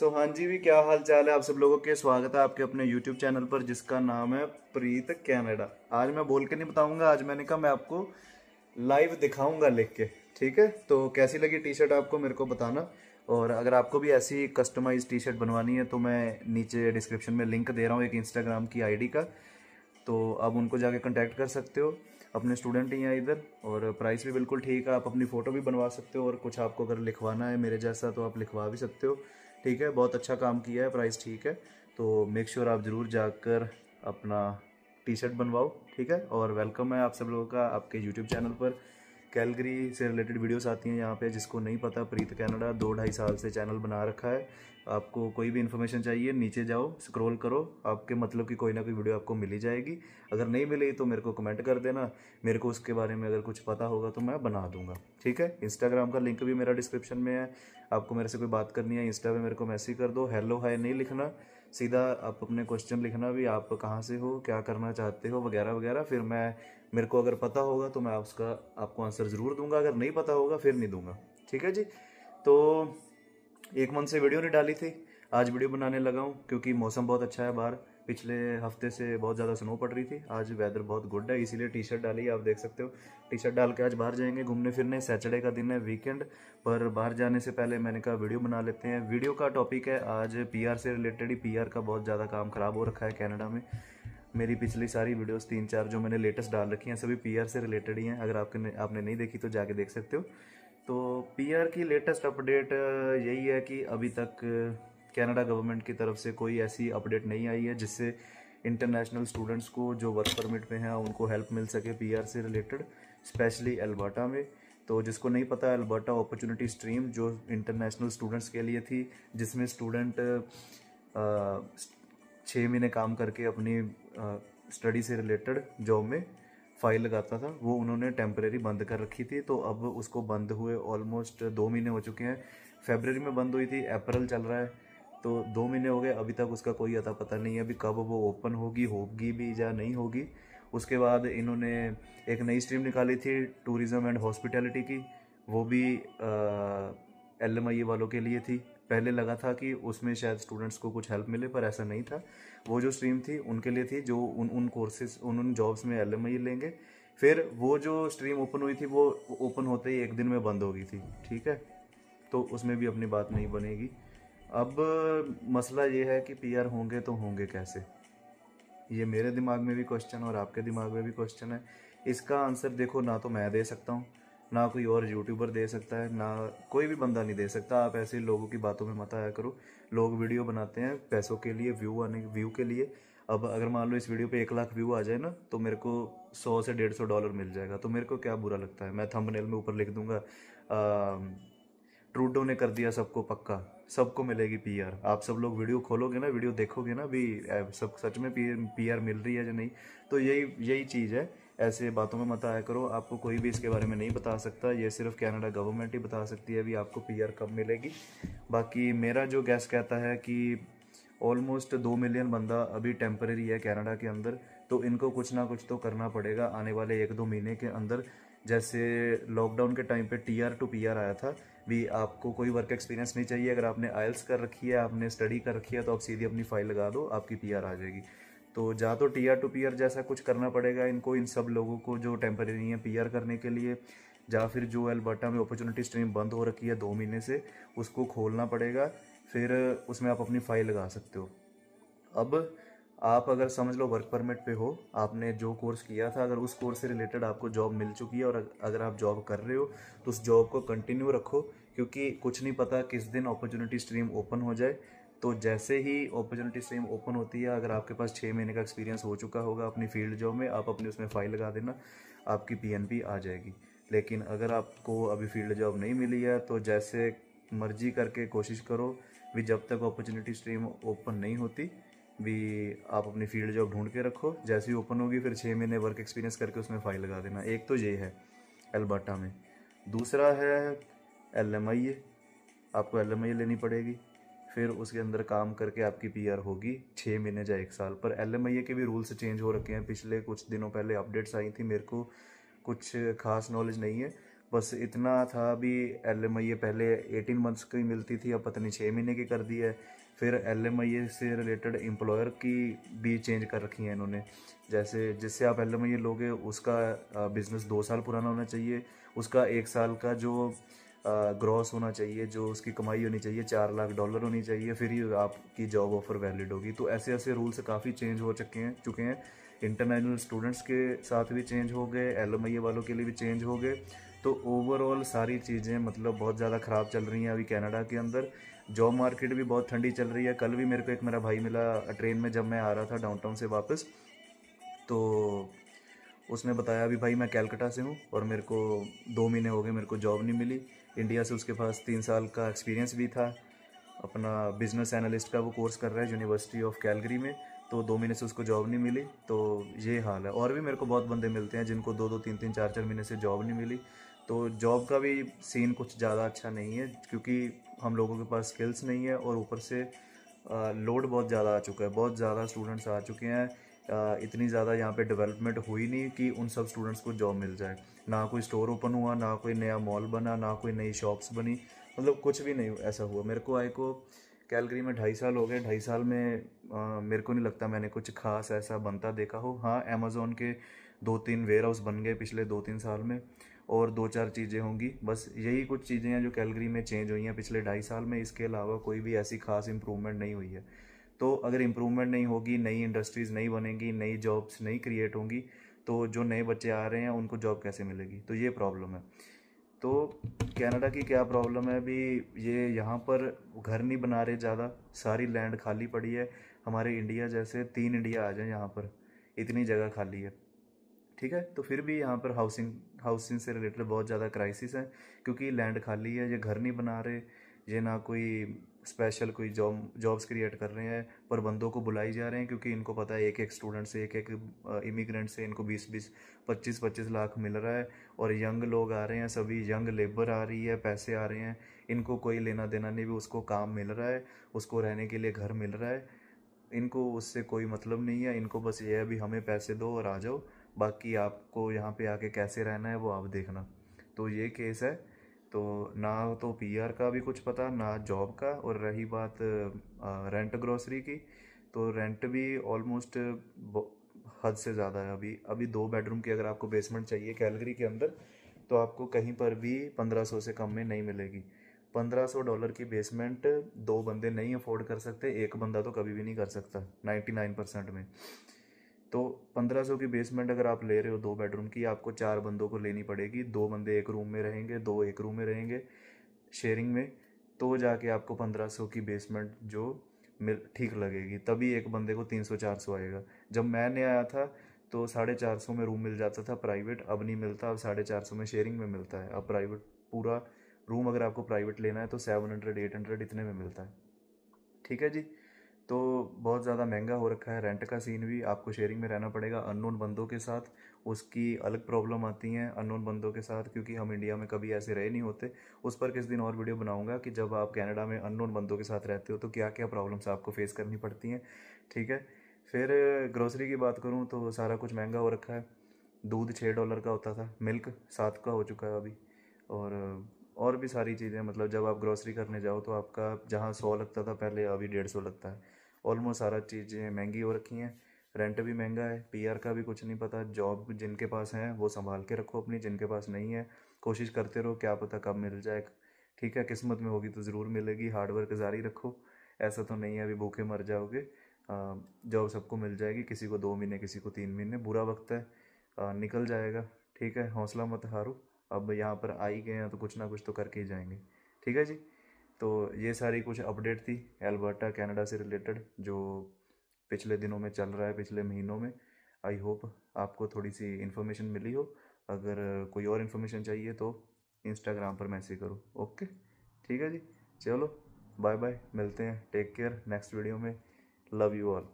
सो so, हाँ जी भी क्या हाल चाल है? आप सब लोगों के स्वागत है आपके अपने यूट्यूब चैनल पर जिसका नाम है प्रीत कैनेडा। आज मैं बोल के नहीं बताऊँगा आज मैंने कहा मैं आपको लाइव दिखाऊँगा लिख के ठीक है? तो कैसी लगी टी शर्ट आपको मेरे को बताना? और अगर आपको भी ऐसी कस्टमाइज टी शर्ट बनवानी है तो मैं नीचे डिस्क्रिप्शन में लिंक दे रहा हूँ एक इंस्टाग्राम की आईडी का। तो आप उनको जाके कांटेक्ट कर सकते हो। अपने स्टूडेंट ही हैं इधर, और प्राइस भी बिल्कुल ठीक है। आप अपनी फ़ोटो भी बनवा सकते हो, और कुछ आपको अगर लिखवाना है मेरे जैसा तो आप लिखवा भी सकते हो। ठीक है, बहुत अच्छा काम किया है प्राइस ठीक है। तो मेक श्योर sure आप ज़रूर जाकर अपना टी शर्ट बनवाओ, ठीक है? और वेलकम है आप सब लोगों का आपके यूट्यूब चैनल पर। कैलगरी से रिलेटेड वीडियोस आती हैं यहाँ पे, जिसको नहीं पता, प्रीत कनाडा दो ढाई साल से चैनल बना रखा है। आपको कोई भी इन्फॉर्मेशन चाहिए, नीचे जाओ स्क्रॉल करो, आपके मतलब की कोई ना कोई वीडियो आपको मिली जाएगी। अगर नहीं मिली तो मेरे को कमेंट कर देना, मेरे को उसके बारे में अगर कुछ पता होगा तो मैं बना दूँगा, ठीक है? इंस्टाग्राम का लिंक भी मेरा डिस्क्रिप्शन में है, आपको मेरे से कोई बात करनी है इंस्टा पर मेरे को मैसेज कर दो हेलो हाय नहीं लिखना। सीधा आप अपने क्वेश्चन लिखना भी आप कहाँ से हो, क्या करना चाहते हो, वगैरह वगैरह, फिर मैं, मेरे को अगर पता होगा तो मैं उसका, आपको आंसर ज़रूर दूँगा। अगर नहीं पता होगा, फिर नहीं दूँगा। ठीक है जी? तो एक मंथ से वीडियो नहीं डाली थी, आज वीडियो बनाने लगा हूँ, क्योंकि मौसम बहुत अच्छा है बाहर। पिछले हफ़्ते से बहुत ज़्यादा स्नो पड़ रही थी। आज वेदर बहुत गुड है, इसीलिए टी शर्ट डाली आप देख सकते हो। टी शर्ट डाल के आज बाहर जाएँगे घूमने फिरने। सैटरडे का दिन है वीकेंड पर बाहर जाने से पहले मैंने कहा वीडियो बना लेते हैं। वीडियो का टॉपिक है, आज पीआर से रिलेटेड ही पीआर का बहुत ज़्यादा काम ख़राब हो रखा है कैनेडा में। मेरी पिछली सारी वीडियोस तीन चार जो मैंने लेटेस्ट डाल रखी हैं, सभी पीआर से रिलेटेड ही हैं। अगर आपके आपने नहीं देखी तो जाके देख सकते हो। तो पीआर की लेटेस्ट अपडेट यही है कि अभी तक कनाडा गवर्नमेंट की तरफ़ से कोई ऐसी अपडेट नहीं आई है जिससे इंटरनेशनल स्टूडेंट्स को जो वर्क परमिट पे हैं, उनको हेल्प मिल सके पीआर से रिलेटेड स्पेशली अल्बर्टा में। तो जिसको नहीं पता अल्बर्टा अपॉर्चुनिटी स्ट्रीम जो इंटरनेशनल स्टूडेंट्स के लिए थी, जिसमें स्टूडेंट छः महीने काम करके अपनी स्टडी से रिलेटेड जॉब में फ़ाइल लगाता था, वो उन्होंने टेम्परेरी बंद कर रखी थी। तो अब उसको बंद हुए ऑलमोस्ट दो महीने हो चुके हैं। फेबररी में बंद हुई थी अप्रैल चल रहा है। तो दो महीने हो गए, अभी तक उसका कोई अता पता नहीं है अभी कब वो ओपन होगी होगी भी या नहीं होगी। उसके बाद इन्होंने एक नई स्ट्रीम निकाली थी टूरिज़्म एंड हॉस्पिटैलिटी की। वो भी एल एम आई वालों के लिए थी। पहले लगा था कि उसमें शायद स्टूडेंट्स को कुछ हेल्प मिले, पर ऐसा नहीं था। वो जो स्ट्रीम थी, उनके लिए थी, जो उन उन कोर्सेज उन उन जॉब्स में एल एम आई लेंगे। फिर वो जो स्ट्रीम ओपन हुई थी, वो ओपन होते ही एक दिन में बंद हो गई थी, ठीक है? तो उसमें भी अपनी बात नहीं बनेगी। अब मसला ये है कि पीआर होंगे तो होंगे कैसे? ये मेरे दिमाग में भी क्वेश्चन और आपके दिमाग में भी क्वेश्चन है। इसका आंसर देखो, ना तो मैं दे सकता हूँ, ना कोई और यूट्यूबर दे सकता है, ना कोई भी बंदा नहीं दे सकता। आप ऐसे लोगों की बातों में मत आया करो। लोग वीडियो बनाते हैं पैसों के लिए व्यू आने व्यू के लिए। अब अगर मान लो इस वीडियो पे एक लाख व्यू आ जाए ना तो मेरे को सौ से डेढ़ सौ डॉलर मिल जाएगा। तो मेरे को क्या बुरा लगता है? मैं थंबनेल में ऊपर लिख दूँगा ट्रूडो ने कर दिया सबको पक्का, सबको मिलेगी पीआर आप सब लोग वीडियो खोलोगे ना, वीडियो देखोगे ना, भी सब सच में पीआर मिल रही है या नहीं? तो यही यही चीज़ है। ऐसे बातों में मत आया करो। आपको कोई भी इसके बारे में नहीं बता सकता। ये सिर्फ़ कनाडा गवर्नमेंट ही बता सकती है, अभी आपको पीआर कब मिलेगी। बाकी मेरा जो गैस कहता है कि ऑलमोस्ट दो मिलियन बंदा अभी टेम्परेरी है कनाडा के अंदर तो इनको कुछ ना कुछ तो करना पड़ेगा आने वाले एक दो महीने के अंदर। जैसे लॉकडाउन के टाइम पे T R to P R आया था भी आपको कोई वर्क एक्सपीरियंस नहीं चाहिए। अगर आपने आयल्स कर रखी है, आपने स्टडी कर रखी है तो आप सीधी अपनी फ़ाइल लगा दो, आपकी पी आर आ जाएगी। तो जा तो T R to P R जैसा कुछ करना पड़ेगा इनको, इन सब लोगों को जो टेम्परेरी है पी आर करने के लिए, या फिर जो एल्बर्टा में अपॉर्चुनिटी स्ट्रीम बंद हो रखी है दो महीने से, उसको खोलना पड़ेगा। फिर उसमें आप अपनी फ़ाइल लगा सकते हो। अब आप अगर समझ लो वर्क परमिट पे हो, आपने जो कोर्स किया था, अगर उस कोर्स से रिलेटेड आपको जॉब मिल चुकी है और अगर आप जॉब कर रहे हो तो उस जॉब को कंटिन्यू रखो, क्योंकि कुछ नहीं पता किस दिन अपॉर्चुनिटी स्ट्रीम ओपन हो जाए। तो जैसे ही अपॉर्चुनिटी स्ट्रीम ओपन होती है, अगर आपके पास छः महीने का एक्सपीरियंस हो चुका होगा अपनी फ़ील्ड जॉब में, आप अपनी उसमें फ़ाइल लगा देना, आपकी पीएनपी आ जाएगी। लेकिन अगर आपको अभी फ़ील्ड जॉब नहीं मिली है तो जैसे मर्ज़ी करके कोशिश करो भी जब तक अपॉर्चुनिटी स्ट्रीम ओपन नहीं होती भी आप अपनी फ़ील्ड जॉब ढूंढ के रखो। जैसे ही ओपन होगी, फिर छः महीने वर्क एक्सपीरियंस करके उसमें फ़ाइल लगा देना। एक तो ये है एल्बर्टा में। दूसरा है एल एम आई आपको एल एम आई लेनी पड़ेगी। फिर उसके अंदर काम करके आपकी पीआर होगी। छः महीने या एक साल पर। एल एम आई ए के भी रूल्स चेंज हो रखे हैं। पिछले कुछ दिनों पहले अपडेट्स आई थी। मेरे को कुछ खास नॉलेज नहीं है। बस इतना था भी एल एम आई पहले एटीन मंथ्स की मिलती थी। अब पता नहीं छः महीने की कर दी है। फिर एल एम आई ए से रिलेटेड एम्प्लॉयर की भी चेंज कर रखी है इन्होंने। जैसे, जिससे आप एल एम आई ए लोगे, उसका बिज़नेस दो साल पुराना होना चाहिए। उसका एक साल का जो ग्रॉस होना चाहिए, जो उसकी कमाई होनी चाहिए, चार लाख डॉलर होनी चाहिए, फिर ही आपकी जॉब ऑफ़र वैलिड होगी। तो ऐसे ऐसे रूल्स काफ़ी चेंज हो चुके हैं चुके हैं। इंटरनेशनल स्टूडेंट्स के साथ भी चेंज हो गए एल एम आई ए वालों के लिए भी चेंज हो गए। तो ओवरऑल सारी चीज़ें मतलब बहुत ज़्यादा ख़राब चल रही हैं अभी कनाडा के अंदर। जॉब मार्केट भी बहुत ठंडी चल रही है। कल भी मेरे को एक मेरा भाई मिला ट्रेन में जब मैं आ रहा था डाउनटाउन से वापस। तो उसने बताया, अभी भाई मैं कैलकटा से हूँ और मेरे को दो महीने हो गए मेरे को जॉब नहीं मिली। इंडिया से उसके पास तीन साल का एक्सपीरियंस भी था। अपना बिज़नेस एनालिस्ट का वो कोर्स कर रहा है यूनिवर्सिटी ऑफ़ कैलगरी में। तो दो महीने से उसको जॉब नहीं मिली। तो ये हाल है। और भी मेरे को बहुत बंदे मिलते हैं जिनको दो दो, तीन तीन, चार चार महीने से जॉब नहीं मिली। तो जॉब का भी सीन कुछ ज़्यादा अच्छा नहीं है क्योंकि हम लोगों के पास स्किल्स नहीं है और ऊपर से लोड बहुत ज़्यादा आ चुका है बहुत ज़्यादा स्टूडेंट्स आ चुके हैं। इतनी ज़्यादा यहाँ पे डेवलपमेंट हुई नहीं कि उन सब स्टूडेंट्स को जॉब मिल जाए। ना कोई स्टोर ओपन हुआ ना कोई नया मॉल बना ना कोई नई शॉप्स बनी मतलब कुछ भी नहीं ऐसा हुआ। मेरे को आए को कैलगरी में ढाई साल हो गए ढाई साल में आ, मेरे को नहीं लगता मैंने कुछ खास ऐसा बनता देखा हो। हाँ अमेज़ोन के दो तीन वेयर हाउस बन गए पिछले दो तीन साल में। और दो चार चीज़ें होंगी। बस यही कुछ चीज़ें हैं जो कैलगरी में चेंज हुई हैं पिछले ढाई साल में। इसके अलावा कोई भी ऐसी खास इम्प्रूवमेंट नहीं हुई है। तो अगर इम्प्रूवमेंट नहीं होगी, नई इंडस्ट्रीज़ नहीं बनेंगी, नई जॉब्स नहीं क्रिएट होंगी तो जो नए बच्चे आ रहे हैं, उनको जॉब कैसे मिलेगी? तो ये प्रॉब्लम है। तो कनाडा की क्या प्रॉब्लम है? अभी ये यहाँ पर घर नहीं बना रहे ज़्यादा। सारी लैंड खाली पड़ी है। हमारे इंडिया जैसे तीन इंडिया आ जाए यहाँ पर। इतनी जगह खाली है। ठीक है? तो फिर भी यहाँ पर हाउसिंग हाउसिंग से रिलेटेड बहुत ज़्यादा क्राइसिस है, क्योंकि लैंड खाली है, ये घर नहीं बना रहे, ये ना कोई स्पेशल कोई जॉब जॉब्स क्रिएट कर रहे हैं, पर बंदों को बुलाई जा रहे हैं, क्योंकि इनको पता है एक एक स्टूडेंट से एक एक इमिग्रेंट से इनको बीस बीस पच्चीस पच्चीस लाख मिल रहा है, और यंग लोग आ रहे हैं, सभी यंग लेबर आ रही है, पैसे आ रहे हैं, इनको कोई लेना देना नहीं, भी उसको काम मिल रहा है, उसको रहने के लिए घर मिल रहा है, इनको उससे कोई मतलब नहीं है, इनको बस ये है भी हमें पैसे दो और आ जाओ। बाकी आपको यहाँ पे आके कैसे रहना है वो आप देखना। तो ये केस है। तो ना तो पीआर का भी कुछ पता, ना जॉब का और रही बात रेंट ग्रोसरी की। तो रेंट भी ऑलमोस्ट हद से ज़्यादा है अभी। अभी दो बेडरूम की अगर आपको बेसमेंट चाहिए कैलगरी के अंदर तो आपको कहीं पर भी पंद्रह सौ से कम में नहीं मिलेगी। पंद्रह सौ डॉलर की बेसमेंट दो बंदे नहीं अफोर्ड कर सकते, एक बंदा तो कभी भी नहीं कर सकता नाइन्टी नाइन परसेंट में। तो पंद्रह सौ की बेसमेंट अगर आप ले रहे हो दो बेडरूम की, आपको चार बंदों को लेनी पड़ेगी। दो बंदे एक रूम में रहेंगे, दो एक रूम में रहेंगे शेयरिंग में तो जाके आपको पंद्रह सौ की बेसमेंट जो मिल, ठीक लगेगी। तभी एक बंदे को तीन सौ, चार सौ आएगा। जब मैंने आया था तो साढ़े चार सौ में रूम मिल जाता था प्राइवेट अब नहीं मिलता। अब साढ़े चार सौ में शेयरिंग में मिलता है। अब प्राइवेट पूरा रूम अगर आपको प्राइवेट लेना है तो सेवन हंड्रेड एट हंड्रेड इतने में मिलता है। ठीक है जी? तो बहुत ज़्यादा महँगा हो रखा है। रेंट का सीन भी आपको शेयरिंग में रहना पड़ेगा अननोन बंदों के साथ। उसकी अलग प्रॉब्लम आती हैं अननोन बंदों के साथ क्योंकि हम इंडिया में कभी ऐसे रहे नहीं होते। उस पर किस दिन और वीडियो बनाऊँगा कि जब आप कनाडा में अननोन बंदों के साथ रहते हो तो क्या क्या प्रॉब्लम्स आपको फेस करनी पड़ती हैं? ठीक है? फिर ग्रोसरी की बात करूँ तो सारा कुछ महँगा हो रखा है। दूध छः डॉलर का होता था। मिल्क सात का हो चुका है अभी। और और भी सारी चीज़ें मतलब जब आप ग्रोसरी करने जाओ तो आपका जहाँ सौ लगता था पहले अभी डेढ़ सौ लगता है। ऑलमोस्ट सारा चीज़ें महँगी हो रखी हैं। रेंट भी महँगा है पीआर का भी कुछ नहीं पता। जॉब जिनके पास हैं वो संभाल के रखो अपनी जिनके पास नहीं है कोशिश करते रहो क्या पता कब मिल जाए। ठीक है किस्मत में होगी तो ज़रूर मिलेगी हार्डवर्क जारी रखो। ऐसा तो नहीं है अभी भूखे मर जाओगे। जॉब सबको मिल जाएगी किसी को दो महीने किसी को तीन महीने बुरा वक्त है। आ, निकल जाएगा। ठीक है हौसला मत हारो। अब यहाँ पर आ ही गए हैं तो कुछ ना कुछ तो करके ही जाएँगे। ठीक है जी? तो ये सारी कुछ अपडेट थी एल्बर्टा, कनाडा से रिलेटेड, जो पिछले दिनों में चल रहा है, पिछले महीनों में। आई होप आपको थोड़ी सी इन्फॉर्मेशन मिली हो। अगर कोई और इन्फॉर्मेशन चाहिए तो इंस्टाग्राम पर मैसेज करो। ओके ठीक है जी? चलो बाय बाय मिलते हैं। टेक केयर नेक्स्ट वीडियो में। Love you all